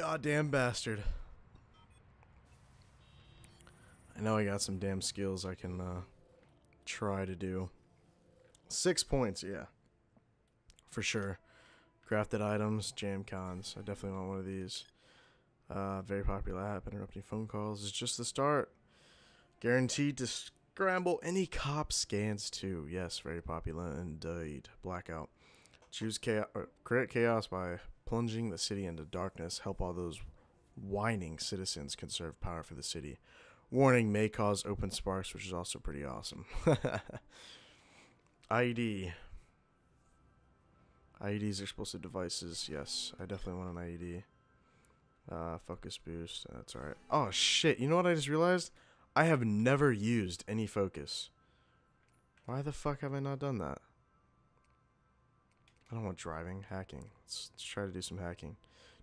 Goddamn bastard. I know I got some damn skills I can uh, try to do. Six points, yeah. For sure. Crafted items, jam coms. I definitely want one of these. Uh, very popular app. Interrupting phone calls is just the start. Guaranteed to scramble any cop scans too. Yes, very popular indeed. Blackout. Choose chaos. create chaos by plunging the city into darkness. Help all those whining citizens conserve power for the city. Warning may cause open sparks, which is also pretty awesome. IED. IEDs, explosive devices. Yes, I definitely want an IED. Uh, focus boost. That's alright. Oh, shit. You know what I just realized? I have never used any focus. Why the fuck have I not done that? I don't want driving. Hacking. Let's, let's try to do some hacking.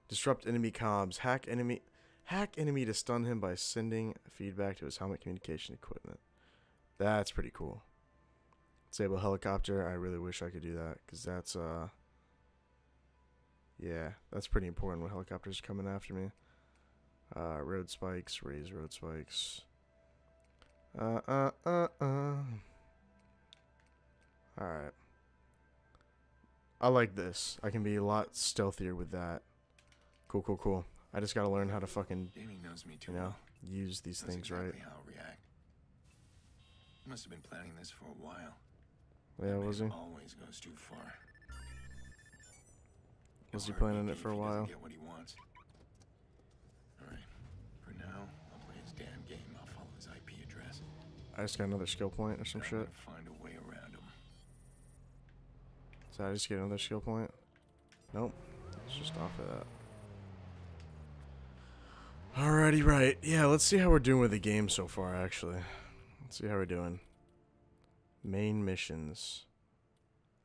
Disrupt enemy comms. Hack enemy... Hack enemy to stun him by sending feedback to his helmet communication equipment. That's pretty cool. Disable helicopter. I really wish I could do that because that's uh yeah, that's pretty important when helicopters are coming after me. Uh, road spikes, raise road spikes. Uh, uh, uh, uh. Alright. I like this. I can be a lot stealthier with that. Cool, cool, cool. I just gotta learn how to fucking, knows me too you know, well. use these Knows things exactly right. how I'll react. He must have been planning this for a while. Yeah, That was he? Always goes too far. Was he planning it for a if he doesn't while? Get what he wants. All right. For now, I'll play his damn game. I'll follow his IP address. I just got another skill point or some shit. gonna Find a way around him. So I just get another skill point? Nope. It's just off of that. Alrighty, right. Yeah, let's see how we're doing with the game so far, actually. Let's see how we're doing. Main missions.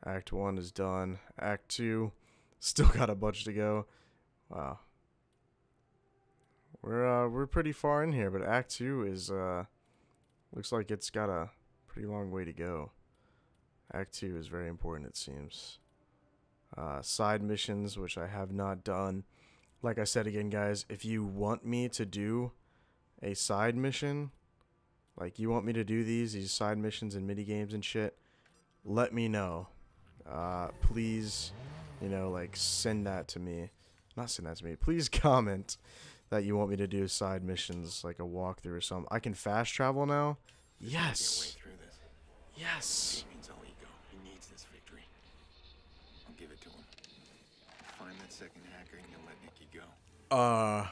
Act 1 is done. Act 2, still got a bunch to go. Wow. We're, uh, we're pretty far in here, but Act 2 is, uh, looks like it's got a pretty long way to go. Act 2 is very important, it seems. Uh, side missions, which I have not done. Like I said again, guys, if you want me to do a side mission, like you want me to do these, these side missions and mini games and shit, let me know. Uh, please, you know, like send that to me. Not send that to me. Please comment that you want me to do side missions, like a walkthrough or something. I can fast travel now. There's gotta be a way Yes. Yes. Second hacker and you'll let Nicky go. Uh.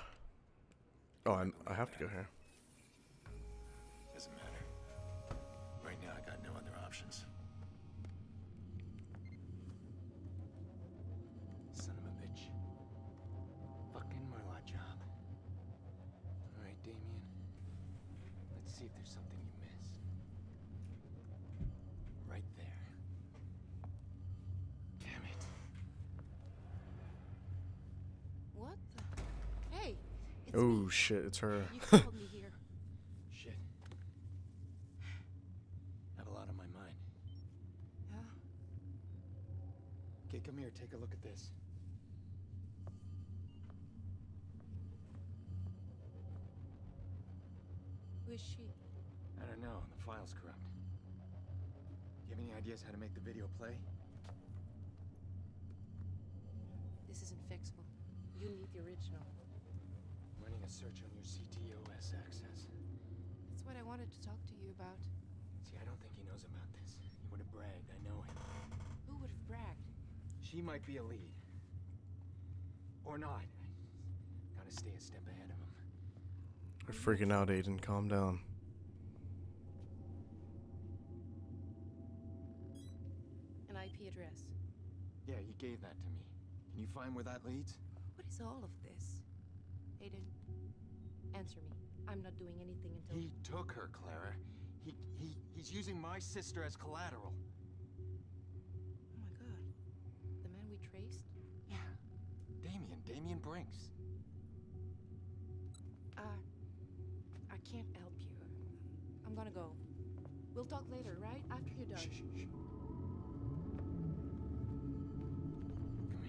Oh, I'm, I have to go here. Doesn't matter. Right now, I got no other options. Son of a bitch. Fucking Murloc job. Alright, Damien. Let's see if there's something you missed. Right there. Damn it. What the? Hey! It's Oh me. shit, it's her. You called me here. Shit. Have a lot on my mind. Yeah? Okay, come here, take a look at this. Who is she? I don't know, the file's corrupt. You have any ideas how to make the video play? This isn't fixable. You need the original. I'm running a search on your CTOS access. That's what I wanted to talk to you about. See, I don't think he knows about this. He would have bragged, I know him. Who would have bragged? She might be a lead. Or not. Gotta stay a step ahead of him. We're freaking out, Aiden. Calm down. An IP address. Yeah, he gave that to me. Can you find where that leads? What is all of this? Aiden, answer me. I'm not doing anything until. He took her, Clara. He, he, he's using my sister as collateral. Oh my god. The man we traced? Yeah. Damien, Damien Brenks. Uh. I can't help you. I'm gonna go. We'll talk later, right? After you're done. Shh, shh, shh. Come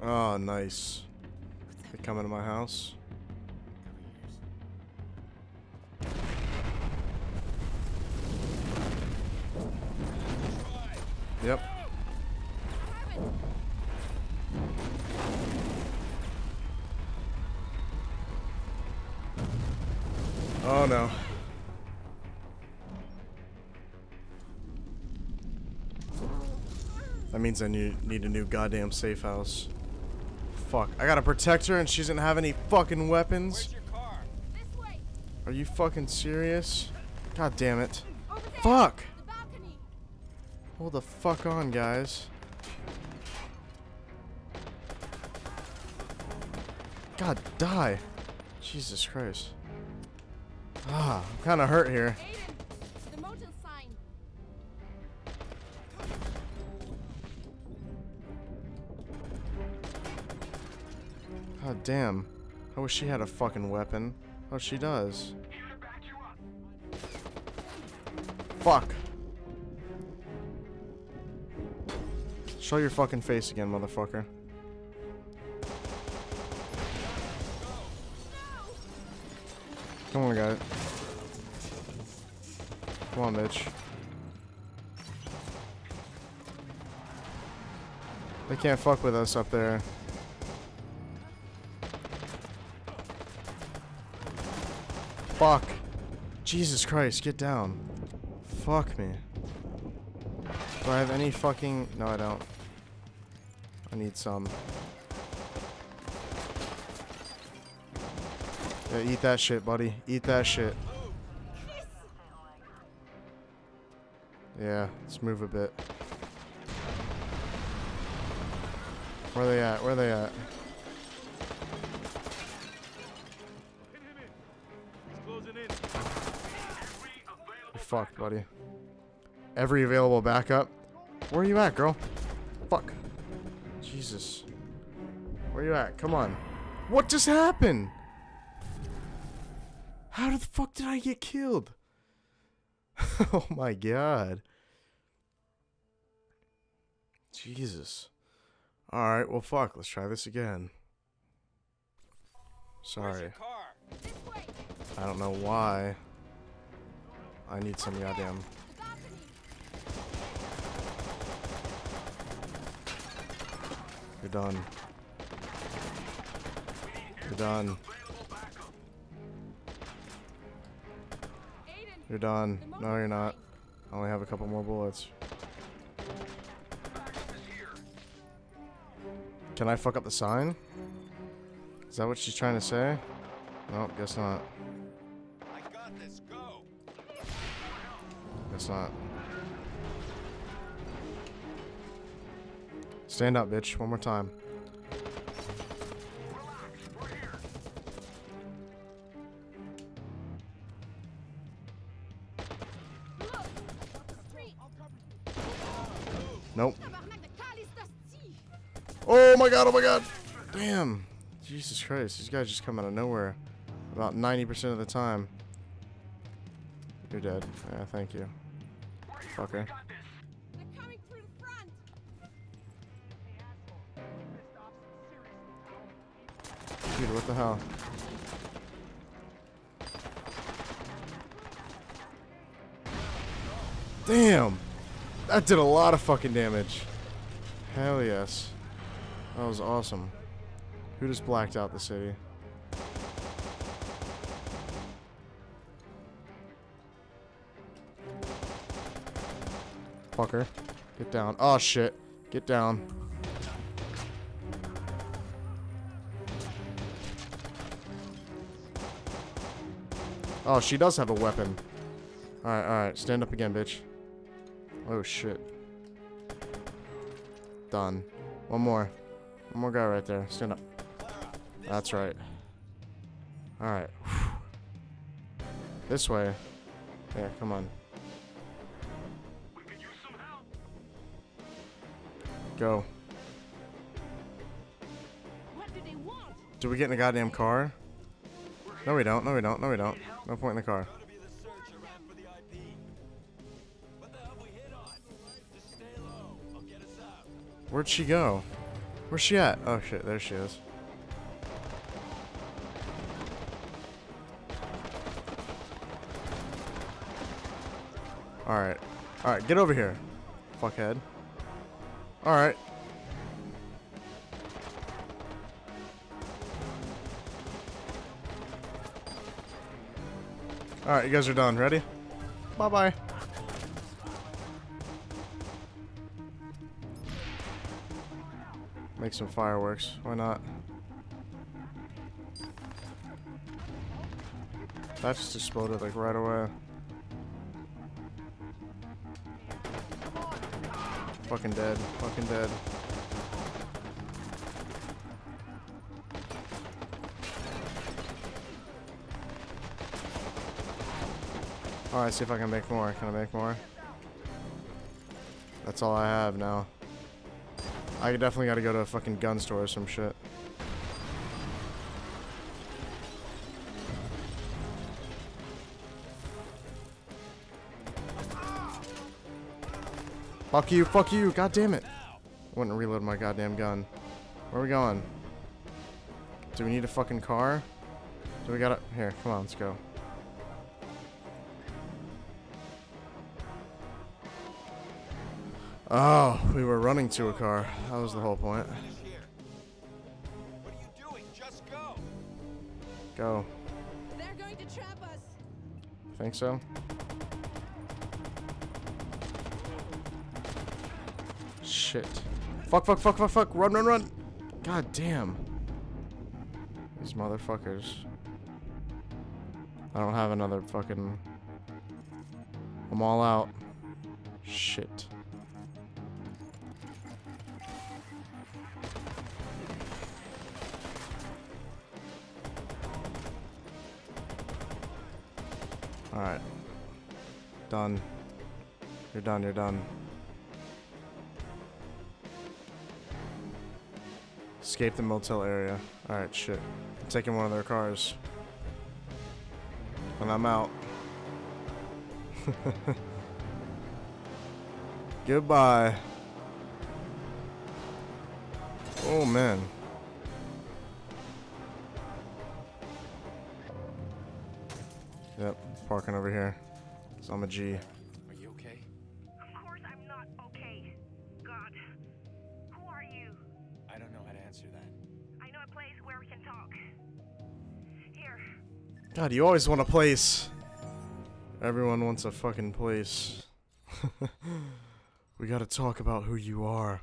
here. Oh, nice. They coming to my house. Yep. Oh no. That means I need a new goddamn safe house. Fuck. I gotta protect her and she doesn't have any fucking weapons. your car? This way. Are you fucking serious? God damn it. Fuck! Hold the fuck on, guys. God, die. Jesus Christ. Ah, I'm kind of hurt here. Aiden, God damn. I wish she had a fucking weapon. Oh, she does. Fuck. Show your fucking face again, motherfucker. Come on, guys. Come on, bitch. They can't fuck with us up there. Fuck. Jesus Christ, get down. Fuck me. Do I have any fucking... No, I don't. I need some. Yeah, eat that shit, buddy. Eat that shit. Yeah, let's move a bit. Where they at? Where they at? Fucked, buddy. Every available backup. Where are you at, girl? Fuck. Jesus. Where are you at? Come on. What just happened? How the fuck did I get killed? oh my god. Jesus. Alright, well fuck, let's try this again. Sorry. I don't know why. I need some goddamn. You're done. You're done. You're done. No, you're not. I only have a couple more bullets. Can I fuck up the sign? Is that what she's trying to say? Nope, guess not. Not. Stand up, bitch. One more time. Nope. Oh my god, oh my god. Damn. Jesus Christ, these guys just come out of nowhere. About 90% of the time. You're dead. Yeah, thank you. Fucker. They're coming through the front. Dude, what the hell? Damn! That did a lot of fucking damage. Hell yes. That was awesome. Who just blacked out the city? Fucker. Get down. Oh shit. Get down. Oh, she does have a weapon. Alright, alright. Stand up again, bitch. Oh, shit. Done. One more. One more guy right there. Stand up. That's right. Alright. This way. Yeah, come on. Go. What do they want? Do we get in a goddamn car? No, we don't. No, we don't. No, we don't. No point in the car. Gotta be the search around for the IP. What the hell we hit on? Just stay low. I'll get us out. Where'd she go? Where's she at? Oh shit, there she is. Alright. Alright, get over here. Fuckhead. Alright. Alright, you guys are done. Ready? Bye-bye. Make some fireworks. Why not? That just exploded like right away. Fucking dead. Fucking dead. Alright, see if I can make more. Can I make more? That's all I have now. I definitely gotta go to a fucking gun store or some shit. Fuck you, fuck you, god damn it. I wouldn't reload my goddamn gun. Where are we going? Do we need a fucking car? Do we gotta... Here, come on, let's go. Oh, we were running to a car. That was the whole point. What are you doing? Just go. Go. They're going to trap us. Think so? Shit. Fuck, fuck, fuck, fuck, fuck. Run, run, run. God damn. These motherfuckers. I don't have another fucking... I'm all out. Shit. Alright. Done. You're done, you're done. Escape the motel area. Alright, shit. I'm taking one of their cars. And I'm out. Goodbye. Oh man. Yep, parking over here. So I'm a G. God, you always want a place. Everyone wants a fucking place. we gotta talk about who you are.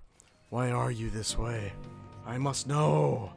Why are you this way? I must know.